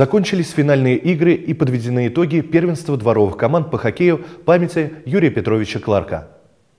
Закончились финальные игры и подведены итоги первенства дворовых команд по хоккею памяти Юрия Петровича Кларка.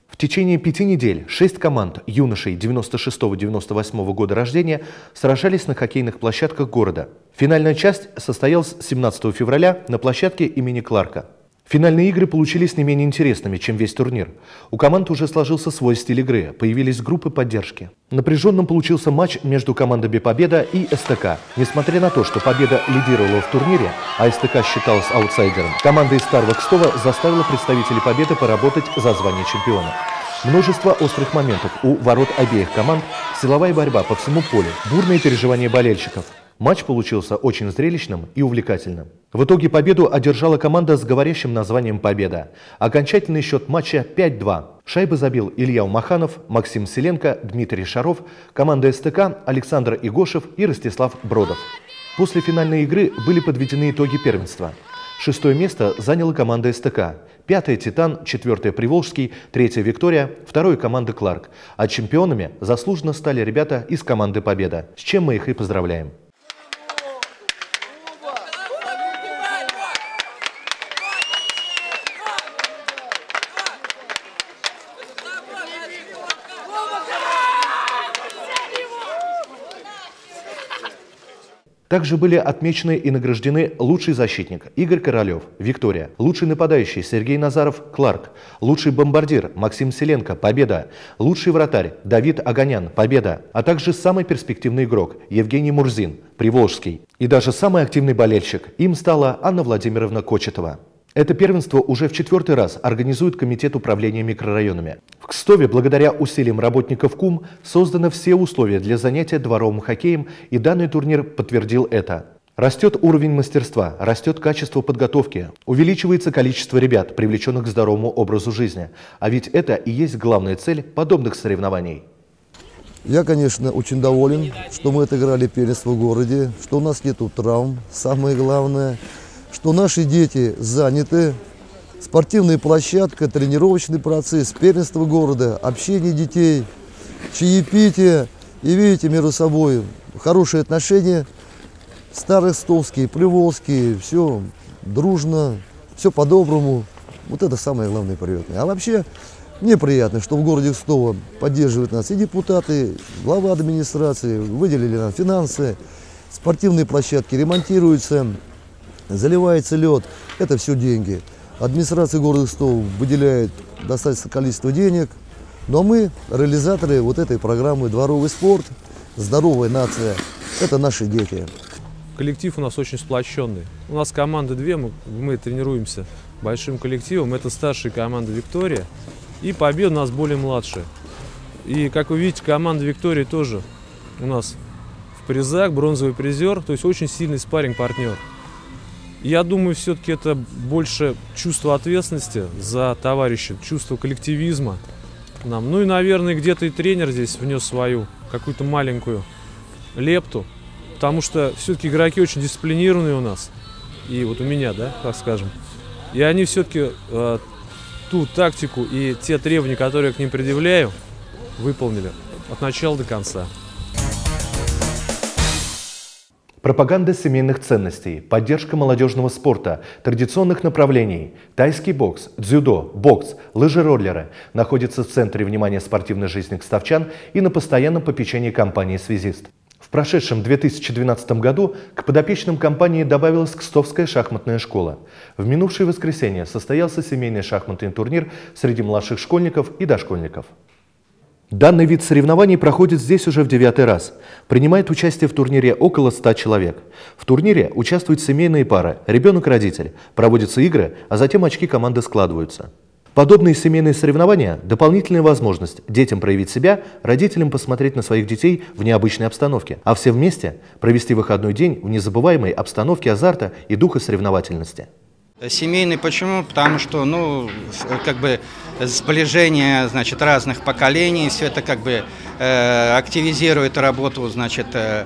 В течение пяти недель шесть команд юношей 96-98 года рождения сражались на хоккейных площадках города. Финальная часть состоялась 17 февраля на площадке имени Кларка. Финальные игры получились не менее интересными, чем весь турнир. У команд уже сложился свой стиль игры, появились группы поддержки. Напряженным получился матч между командами «Победа» и «СТК». Несмотря на то, что «Победа» лидировала в турнире, а «СТК» считалась аутсайдером, команда из Старого Кстова заставила представителей «Победы» поработать за звание чемпиона. Множество острых моментов у ворот обеих команд, силовая борьба по всему полю, бурные переживания болельщиков – Матч получился очень зрелищным и увлекательным. В итоге победу одержала команда с говорящим названием «Победа». Окончательный счет матча 5-2. Шайбы забил Илья Умаханов, Максим Селенко, Дмитрий Шаров, команда СТК Александр Игошев и Ростислав Бродов. После финальной игры были подведены итоги первенства. Шестое место заняла команда СТК, пятое – «Титан», четвертое – «Приволжский», третье – «Виктория», второе – команда «Кларк». А чемпионами заслуженно стали ребята из команды «Победа», с чем мы их и поздравляем. Также были отмечены и награждены лучший защитник Игорь Королев, Виктория, лучший нападающий Сергей Назаров, Кларк, лучший бомбардир Максим Селенко, Победа, лучший вратарь Давид Аганян, Победа, а также самый перспективный игрок Евгений Мурзин, Приволжский. И даже самый активный болельщик им стала Анна Владимировна Кочетова. Это первенство уже в четвертый раз организует Комитет управления микрорайонами. В Кстове, благодаря усилиям работников КУМ, созданы все условия для занятия дворовым хоккеем, и данный турнир подтвердил это. Растет уровень мастерства, растет качество подготовки, увеличивается количество ребят, привлеченных к здоровому образу жизни. А ведь это и есть главная цель подобных соревнований. Я, конечно, очень доволен, что мы отыграли первенство в городе, что у нас нету травм, самое главное – что наши дети заняты, спортивная площадка, тренировочный процесс, первенство города, общение детей, чаепитие. И видите между собой хорошие отношения, старостовские, приволжские, все дружно, все по-доброму. Вот это самое главное приятное. А вообще мне приятно, что в городе Кстово поддерживают нас и депутаты, глава администрации, выделили нам финансы, спортивные площадки ремонтируются, заливается лед, это все деньги. Администрация города Стол выделяет достаточное количество денег, но мы реализаторы вот этой программы «Дворовый спорт», «Здоровая нация» – это наши дети. Коллектив у нас очень сплощенный. У нас команды две, мы, мы тренируемся большим коллективом. Это старшая команда «Виктория» и «Победа» у нас более младшая. И, как вы видите, команда «Виктория» тоже у нас в призах, бронзовый призер, то есть очень сильный спарринг партнер я думаю, все-таки это больше чувство ответственности за товарища, чувство коллективизма нам. Ну и, наверное, где-то и тренер здесь внес свою какую-то маленькую лепту, потому что все-таки игроки очень дисциплинированные у нас. И вот у меня, да, так скажем. И они все-таки э, ту тактику и те требования, которые я к ним предъявляю, выполнили от начала до конца. Пропаганда семейных ценностей, поддержка молодежного спорта, традиционных направлений, тайский бокс, дзюдо, бокс, лыжи-роллеры находятся в центре внимания спортивной жизни кставчан и на постоянном попечении компании «Связист». В прошедшем 2012 году к подопечным компании добавилась Кстовская шахматная школа. В минувшее воскресенье состоялся семейный шахматный турнир среди младших школьников и дошкольников. Данный вид соревнований проходит здесь уже в девятый раз. Принимает участие в турнире около 100 человек. В турнире участвуют семейные пары, ребенок-родитель. Проводятся игры, а затем очки команды складываются. Подобные семейные соревнования – дополнительная возможность детям проявить себя, родителям посмотреть на своих детей в необычной обстановке, а все вместе провести выходной день в незабываемой обстановке азарта и духа соревновательности. Семейный почему? Потому что, ну, как бы сближение, значит, разных поколений, все это как бы э, активизирует работу, значит, э, э,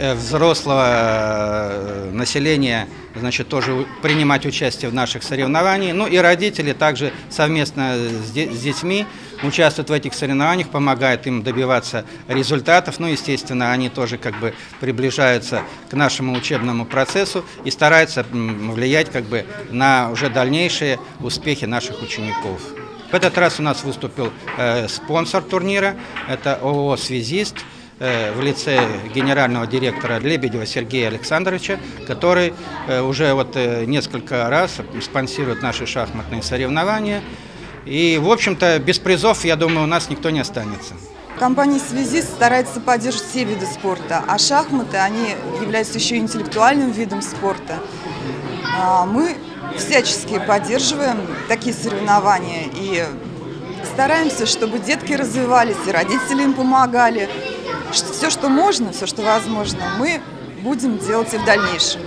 взрослого э, населения значит, тоже принимать участие в наших соревнованиях. Ну и родители также совместно с, де- с детьми участвуют в этих соревнованиях, помогают им добиваться результатов. Ну, естественно, они тоже как бы приближаются к нашему учебному процессу и стараются влиять как бы на уже дальнейшие успехи наших учеников. В этот раз у нас выступил э, спонсор турнира, это ООО «Связист», э, в лице генерального директора Лебедева Сергея Александровича, который э, уже вот э, несколько раз спонсирует наши шахматные соревнования. И, в общем-то, без призов, я думаю, у нас никто не останется. Компания «Связист» старается поддерживать все виды спорта, а шахматы, они являются еще интеллектуальным видом спорта. А Мы всячески поддерживаем такие соревнования и стараемся, чтобы детки развивались, и родители им помогали. Все, что можно, все, что возможно, мы будем делать и в дальнейшем.